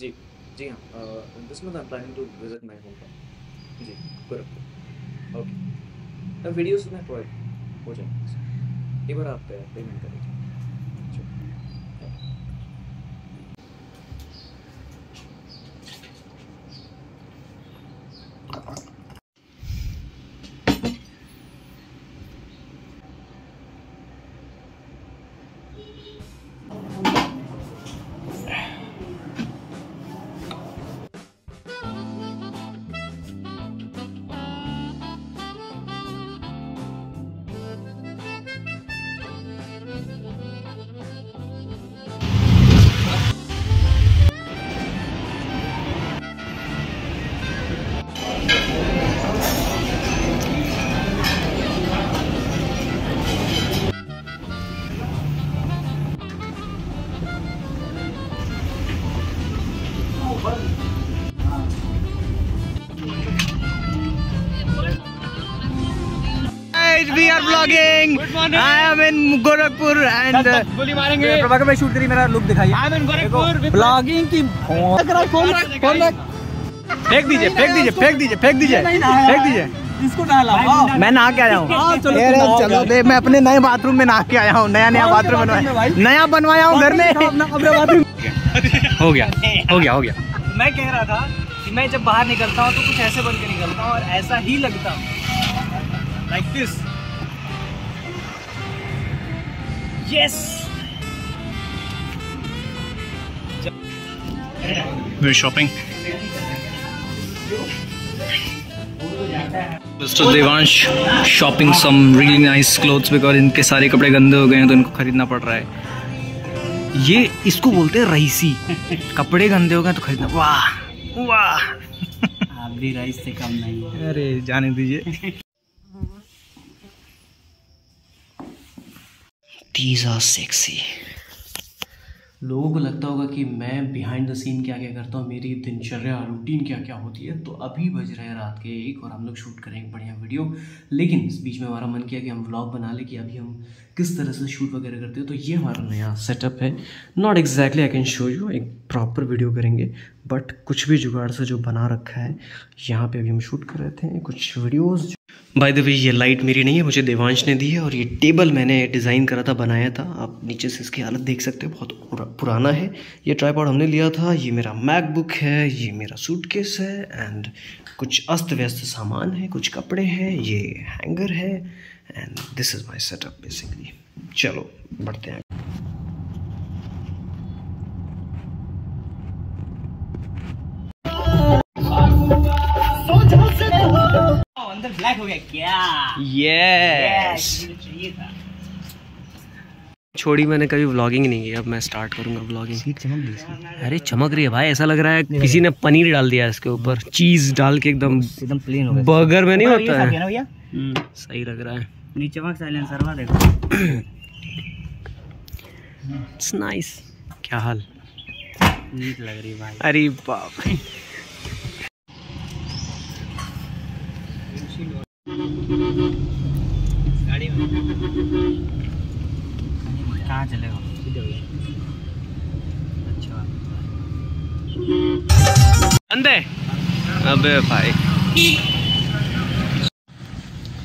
जी जी हाँ this month I planning to visit my home town ji, Gorakhpur. Okay videos में provide हो जाएँगे. एक बार आप पेमेंट कर we are vlogging. I am in Gorakhpur and गोली मारेंगे प्रभाकर भाई शूट करी मेरा लुक दिखाइए आई एम गोरखपुर ब्लॉगिंग की फ़ोन फ़ोन रख फ़ोन रख फेंक दीजिए फेंक दीजिए फेंक दीजिए फेंक दीजिए फेंक दीजिए इसको मैं नहा के आया हूँ। चलो, चलो दे मैं अपने नए बाथरूम में नहा के आया हूँ। नया नया बाथरूम बनवाया। नया बनवाया हूँ घर में। हो गया हो गया हो गया। मैं कह रहा था कि मैं जब बाहर निकलता हूँ तो कुछ ऐसे बन के निकलता हूँ और ऐसा ही लगता हूँ like this yes We're shopping. Mr. Devansh shopping some really nice clothes because इनके सारे कपड़े गंदे हो गए हैं तो इनको खरीदना पड़ रहा है ये इसको बोलते हैं रईसी। कपड़े गंदे हो गए तो खरीदना। वाह वाह। आप भी राइस से कम नहीं अरे जाने दीजिए। These are sexy. लोगों को लगता होगा कि मैं बिहाइंड द सीन क्या क्या करता हूँ, मेरी दिनचर्या रूटीन क्या क्या होती है तो अभी बज रहे हैं रात के एक और हम लोग शूट करेंगे बढ़िया वीडियो लेकिन इस बीच में हमारा मन किया कि हम व्लॉग बना लें कि अभी हम किस तरह से शूट वगैरह करते हैं तो ये हमारा नया सेटअप है। Not exactly I can show you एक प्रॉपर वीडियो करेंगे बट कुछ भी जुगाड़ से जो बना रखा है, यहाँ पर अभी हम शूट कर रहे थे, कुछ वीडियोज़ बाय द वे ये लाइट मेरी नहीं है, मुझे देवांश ने दी है और ये टेबल मैंने डिज़ाइन करा था, बनाया था। आप नीचे से इसकी हालत देख सकते हो, बहुत पुराना है। ये ट्राईपॉड हमने लिया था, ये मेरा मैकबुक है, ये मेरा सूटकेस है एंड कुछ अस्त व्यस्त सामान है, कुछ कपड़े हैं, ये हैंगर है and this is my setup basically चलो, बढ़ते हैं। अंदर ब्लैक हो गया क्या? यस चाहिए था। छोड़ी मैंने कभी व्लॉगिंग नहीं की। अब मैं स्टार्ट करूँगा व्लॉगिंग चमक अरे चमक रही है भाई। ऐसा लग रहा है किसी ने पनीर डाल दिया इसके ऊपर। चीज़ डाल के एकदम एकदम प्लेन हो गया। बर्गर में नहीं होता है। भैया? सही लग रहा है। नीचे वहाँ साइलेंसर वाला देखो इट्स नाइस क्या हाल? नीट लग रही है भाई। अरे बाप गाड़ी में। कहाँ चलेगा? अच्छा। अबे भाई।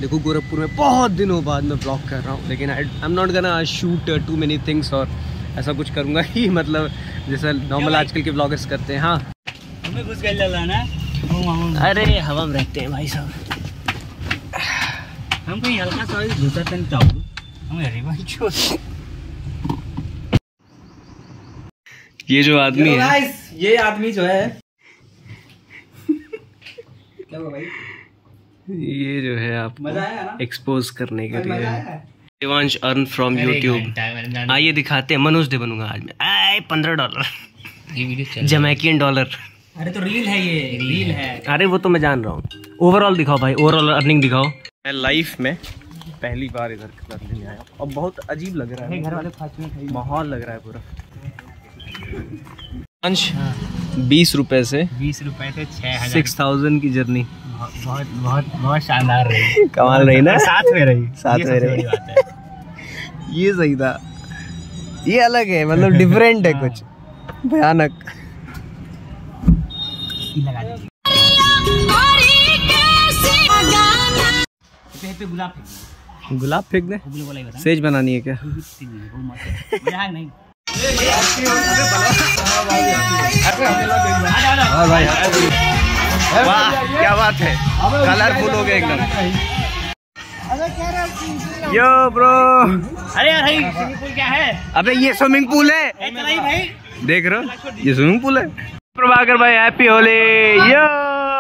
देखो गोरखपुर में बहुत दिनों बाद मैं ब्लॉग कर रहा हूँ लेकिन I am not gonna shoot too many things और ऐसा कुछ करूँगा ही मतलब जैसा नॉर्मल आजकल के ब्लॉगर्स करते हैं हाँ। हमें चला हम हम अरे हवा में रहते हैं भाई साहब। हम कहीं हल्का सा घुसा तन चाहू हम अरे ये जो आदमी है ये आदमी जो है क्या भाई ये जो है मज़ा आपको एक्सपोज करने के लिए। देवांश अर्न फ्रॉम यूट्यूब आइए दिखाते हैं मनोज दे बनूँगा आज मैं। आए पंद्रह डॉलर ये जमैकियन डॉलर अरे तो रील है ये रील है। अरे वो तो मैं जान रहा हूँ। ओवरऑल दिखाओ भाई ओवरऑल अर्निंग दिखाओ। मैं लाइफ में पहली बार इधर करने आया। और बहुत अजीब लग रहा है। घर वाले माहौल लग रहा है पूरा। अंश बीस रुपए से बीस रुपए से छह हज़ार। सिक्स थाउज़ेंड की जर्नी बहुत बहुत बहुत शानदार रही। कमाल रही ना? साथ में रही। साथ में रही। है। ये सही था। ये अलग है मतलब डिफरेंट है कुछ। भयानक। पे गुलाब फेंक गुलाब फेंक दे ही बता सेज बनानी है क्या? नहीं वाह क्या बात है। कलरफुल हो गया एकदम। Yo bro. अरे यार भाई स्विमिंग पूल क्या है? अबे ये स्विमिंग पूल है। भाई। देख रहे हो? ये स्विमिंग पूल है। प्रभाकर भाई happy Holi. Yo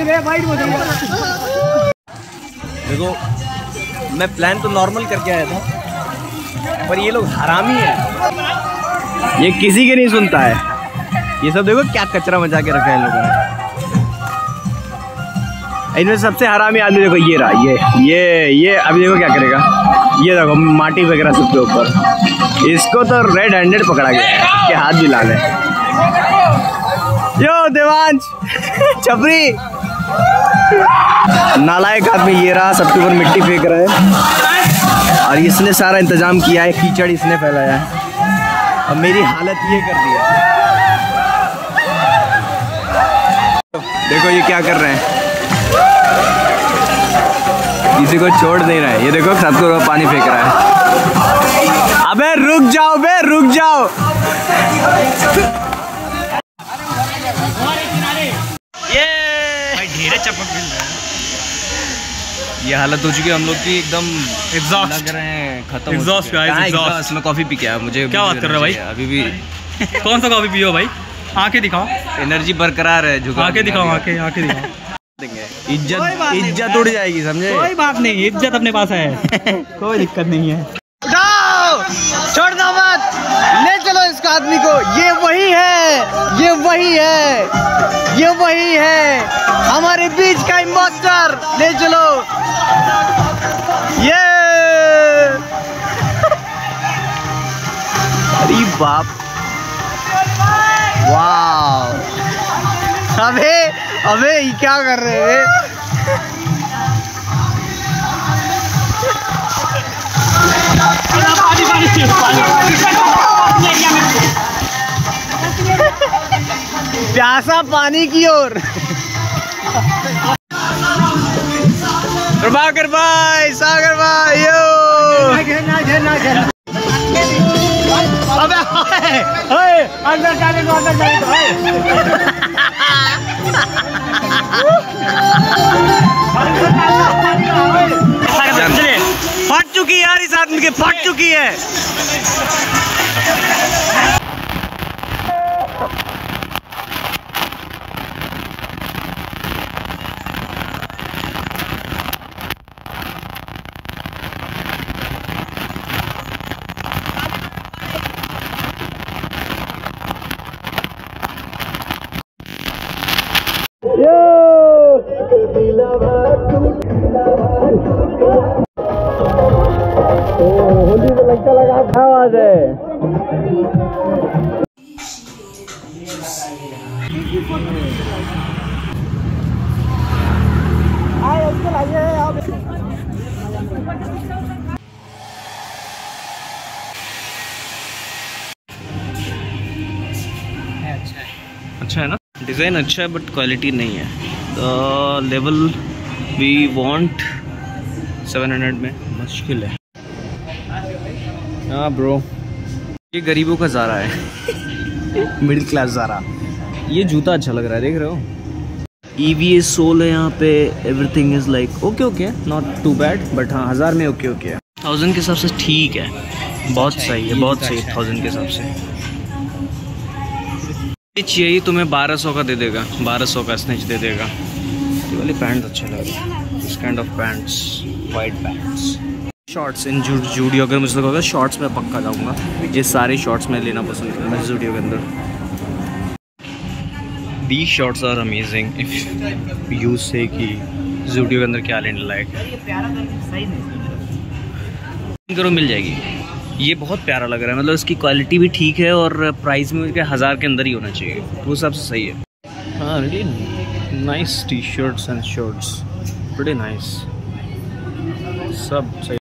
happy Holi bro देखो। मैं प्लान तो नॉर्मल करके आया था, पर ये लोग हरामी है। ये किसी के नहीं सुनता है। ये सब देखो क्या कचरा मचा के रखा है लोगों ने। इनमें सबसे हरामी आदमी देखो ये रहा, ये ये ये, अभी देखो क्या करेगा। ये देखो, माटी वगैरह सबके ऊपर। इसको तो रेड हैंडेड पकड़ा गया है इसके हाथ भी लाल है यो, देवांश! छपरी नालायक आदमी, ये रहा, सबके ऊपर मिट्टी फेंक रहा है। और इसने सारा इंतज़ाम किया है, कीचड़ इसने फैलाया है। अब मेरी हालत ये कर दी है। देखो ये क्या कर रहे हैं। किसी को छोड़ नहीं रहा है। ये देखो, सबके ऊपर पानी फेंक रहा है। अबे रुक जाओ बे रुक जाओ। ये हालत हो चुकी है हम लोग की एकदम एग्जॉस्ट लग रहे हैं खत्म? मैं कॉफ़ी पी के आया मुझे क्या बात कर रहा है भाई? अभी भी। कौन सा कॉफ़ी पियो भाई? आके दिखाओ। एनर्जी बरकरार है झुका आँखें दिखाओ आके आके दिखाओ। इज़्ज़त इज़्ज़त उड़ जाएगी समझे? कोई बात नहीं इज़्ज़त अपने पास है। कोई दिक्कत नहीं है। छोड़ दो मत। ले चलो इस आदमी को। ये वही है। ये वही है। ये वही है। हमारे बीच का मास्टर ले चलो। ये। अरे बाप। वाह। अबे अबे, ये क्या कर रहे हैं? प्यासा पानी की ओर। प्रभाकर भाई, सागर भाई, यो। अबे। फट चुकी है यार, इस आदमी के, फट चुकी है। आवाज़ है अच्छा है ना? डिज़ाइन अच्छा है बट क्वालिटी नहीं है. लेवल वी वांट 700 में. मुश्किल है। हाँ ब्रो ये गरीबों का ज़ारा है. मिडिल क्लास ज़ारा ये जूता अच्छा लग रहा है देख रहे हो? ई वी एस सोल है यहाँ पे. Everything is like okay okay not too bad but हाँ हज़ार में ओके ओके है. थाउज़ेंड के हिसाब से ठीक है. बहुत सही है बहुत सही थाउज़ेंड के हिसाब से. ये चाहिए तुम्हें बारह सौ का दे देगा. बारह सौ का स्नेच दे देगा. ये वाली पैंट अच्छे लग रहे हैं. This kind of pants white pants shorts in Zudio अगर मुझे लगा शॉर्ट्स में पक्का जाऊँगा ये सारे शॉर्ट्स में लेना पसंद करूँगा जूडियो के अंदर These shorts are amazing if you say कि जूडियो के अंदर क्या लेने लायक है ये प्यारा साइज़ नहीं करो मिल जाएगी ये बहुत प्यारा लग रहा है मतलब इसकी क्वालिटी भी ठीक है और प्राइस में उसके हज़ार के अंदर ही होना चाहिए वो हिसाब से सही है हाँ really nice T shirts and shirts बड़े नाइस सब सही